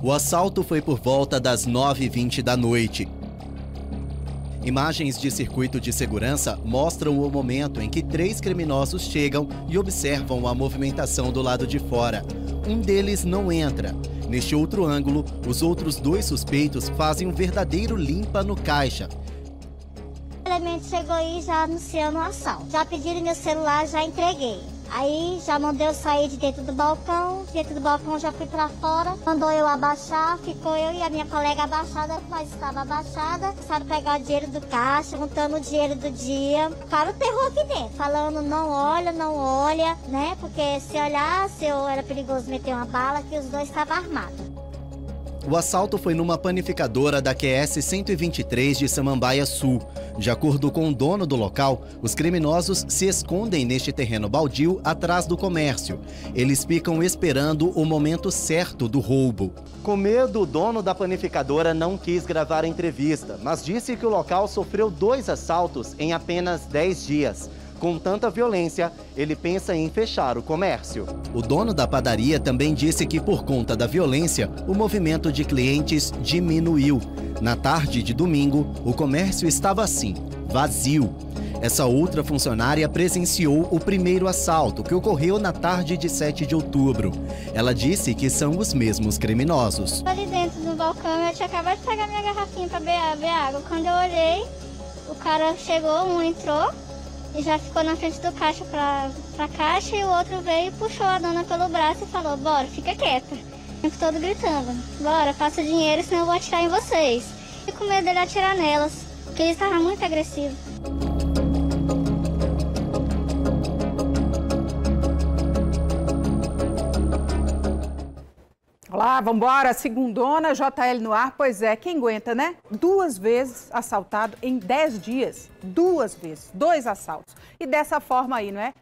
O assalto foi por volta das 9h20 da noite. Imagens de circuito de segurança mostram o momento em que três criminosos chegam e observam a movimentação do lado de fora. Um deles não entra. Neste outro ângulo, os outros dois suspeitos fazem um verdadeiro limpa no caixa. O elemento chegou aí já anunciando o assalto. Já pediram meu celular, já entreguei. Aí já mandou eu sair de dentro do balcão, dentro do balcão já fui para fora, mandou eu abaixar, ficou eu e a minha colega abaixada, mas estava abaixada, a pegar o dinheiro do caixa, juntando o dinheiro do dia. Ficaram o terror aqui dentro, falando não olha, não olha, né? Porque se olhasse eu era perigoso meter uma bala, que os dois estavam armados. O assalto foi numa panificadora da QS 123 de Samambaia Sul. De acordo com o dono do local, os criminosos se escondem neste terreno baldio atrás do comércio. Eles ficam esperando o momento certo do roubo. Com medo, o dono da panificadora não quis gravar a entrevista, mas disse que o local sofreu dois assaltos em apenas 10 dias. Com tanta violência, ele pensa em fechar o comércio. O dono da padaria também disse que, por conta da violência, o movimento de clientes diminuiu. Na tarde de domingo, o comércio estava assim, vazio. Essa outra funcionária presenciou o primeiro assalto, que ocorreu na tarde de 7 de outubro. Ela disse que são os mesmos criminosos. Ali dentro do balcão, eu tinha acabado de pegar minha garrafinha para beber água. Quando eu olhei, o cara chegou, um entrou, e já ficou na frente do caixa pra, pra caixa e o outro veio e puxou a dona pelo braço e falou, bora, fica quieta. O tempo todo gritando, bora, faça o dinheiro, senão eu vou atirar em vocês. E com medo dele atirar nelas, porque ele estava muito agressivo. Olá, vamos embora. Segundona, JL no ar. Pois é, quem aguenta, né? Duas vezes assaltado em dez dias. Duas vezes. Dois assaltos. E dessa forma aí, não é?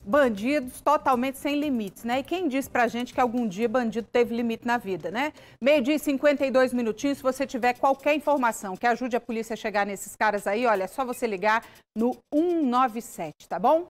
Bandidos totalmente sem limites, né? E quem disse pra gente que algum dia bandido teve limite na vida, né? Meio dia e 52 minutinhos. Se você tiver qualquer informação que ajude a polícia a chegar nesses caras aí, olha, é só você ligar no 197, tá bom?